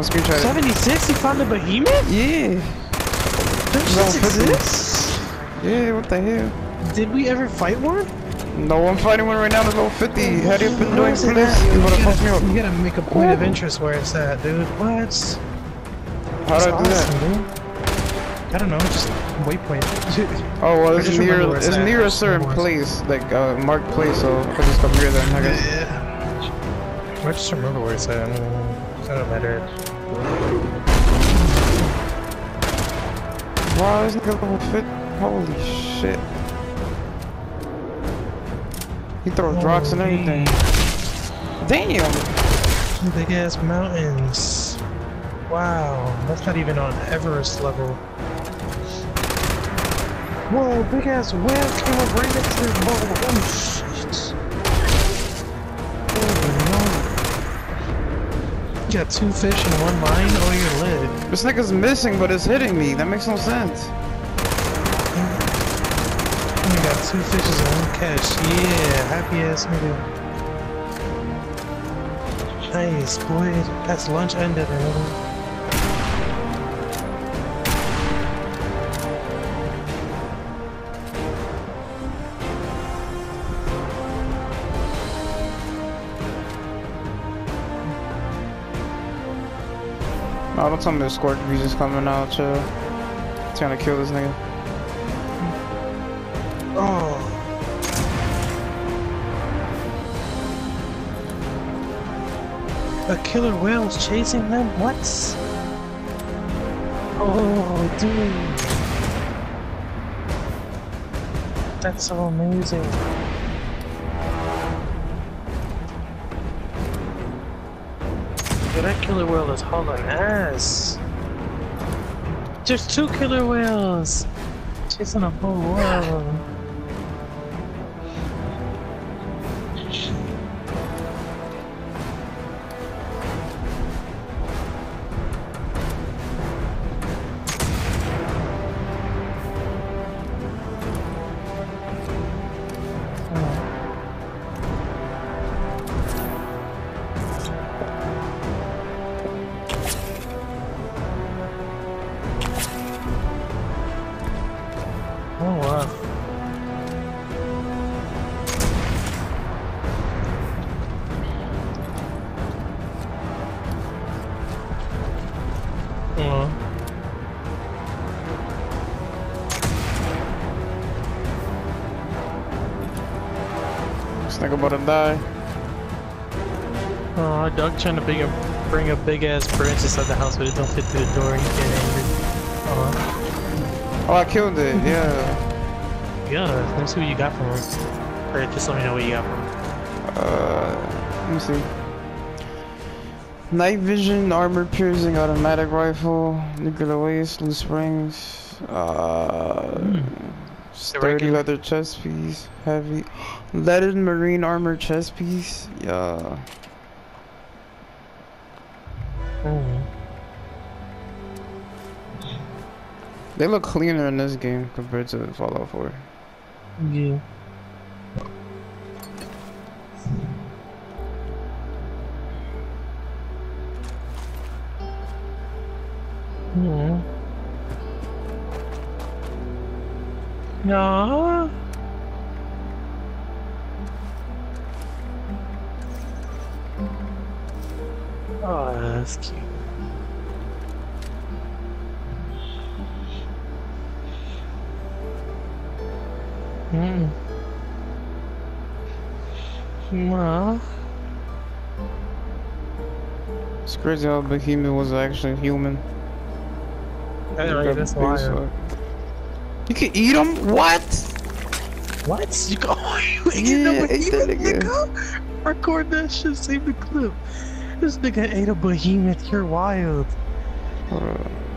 I'm gonna screenshot it. 76? You found the behemoth? Yeah. This 50. exist? Yeah, what the hell? Did we ever fight one? No, I'm fighting one right now that's level 50. How do you been doing for this? You You post me gotta, up? you gotta make a point of interest where it's at, dude. What? How do I do that? Dude. I don't know, just waypoint. Oh, well, it's near, it's, it's at. near a certain place, like uh, marked place, so I'll just come here then, I guess. yeah. I just remember where it's at. It doesn't matter. Wow, this nigga level 50. Holy shit. He throws rocks and everything. Damn! Big ass mountains. Wow, that's not even on Everest level. Whoa, big ass whale came up right next to this boat. Oh shit. Got two fish in one line? Oh, you're lit. This nigga's missing, but it's hitting me. That makes no sense. You got two fishes in one catch. Yeah, happy ass nigga. Nice, boy. That's lunch ended, man. No, don't tell me the Breeze is coming out, chill. It's gonna kill this nigga. Oh. A killer whale is chasing them? What? Oh, dude. That's so amazing. Dude, that killer whale is hauling ass. There's two killer whales chasing a whole world. Nigga about to die. Oh, Doug trying to bring a, bring a big ass branch inside the house, but it don't fit through the door. He get angry. Oh, Oh, I killed it, yeah. yeah. Let me see what you got from him. Or just let me know what you got from him. Uh, let me see. Night vision, armor piercing, automatic rifle, nuclear waste, loose springs, uh, sturdy regular- leather chest piece, heavy, leaded marine armor chest piece, yeah. Mm. They look cleaner in this game compared to Fallout 4. Yeah. Hmm. No. Oh, that's cute. Hmm. No. It's crazy how Behemoth was actually human. That's how You can eat them? What? What? You go? You ain't Yeah, no ate that behemoth, nigga. Record that shit. Save the clip. This nigga ate a behemoth. You're wild. On.